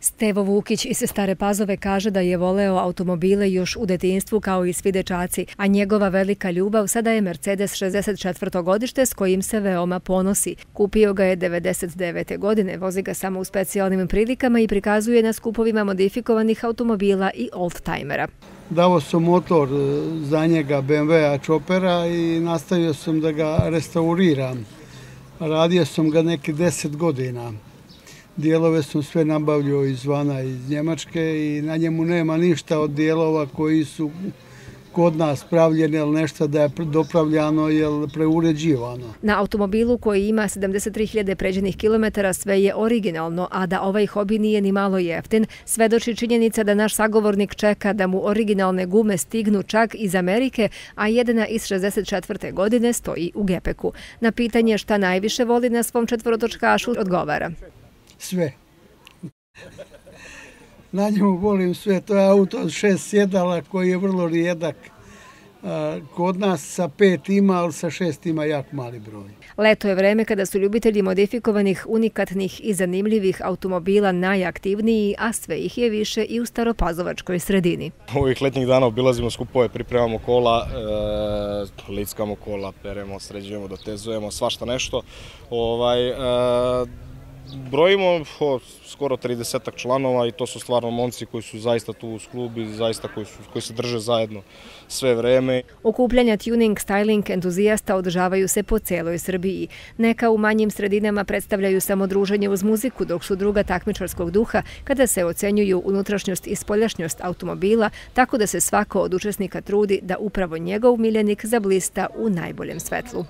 Stevo Vukić iz Stare Pazove kaže da je voleo automobile još u detinstvu kao i svi dečaci, a njegova velika ljubav sada je Mercedes 64. godište s kojim se veoma ponosi. Kupio ga je 99. godine, vozi ga samo u specijalnim prilikama i prikazuje na skupovima modifikovanih automobila i oldtimera. Davo sam motor e, za njega BMW-a Chopera i nastavio sam da ga restauriram. Radio sam ga neki 10 godina dijelove sam sve nabavljao izvana iz Njemačke i na njemu nema ništa od dijelova koji su kod nas pravljene ili nešto da je dopravljano ili preuređivano. Na automobilu koji ima 73.000 pređenih kilometara sve je originalno, a da ovaj hobi nije ni malo jeftin, svedoči činjenica da naš sagovornik čeka da mu originalne gume stignu čak iz Amerike, a jedna iz 64. godine stoji u Gepeku. Na pitanje šta najviše voli na svom četvorotočkašu odgovara sve. Na njemu volim sve, to je auto šest sjedala koji je vrlo rijedak. Kod nas sa pet ima, ali sa šest ima jak mali broj. Leto je vreme kada su ljubitelji modifikovanih, unikatnih i zanimljivih automobila najaktivniji, a sve ih je više i u staropazovačkoj sredini. Ovih letnjih dana obilazimo skupove, pripremamo kola, e, lickamo kola, peremo, sređujemo, dotezujemo, svašta nešto. Ovaj, e, brojimo o, skoro 30 članova i to su stvarno momci koji su zaista tu u i zaista koji, su, koji se drže zajedno sve vreme. Okupljanja tuning, styling, entuzijasta održavaju se po celoj Srbiji. Neka u manjim sredinama predstavljaju samo druženje uz muziku, dok su druga takmičarskog duha kada se ocenjuju unutrašnjost i spoljašnjost automobila, tako da se svako od učesnika trudi da upravo njegov miljenik zablista u najboljem svetlu.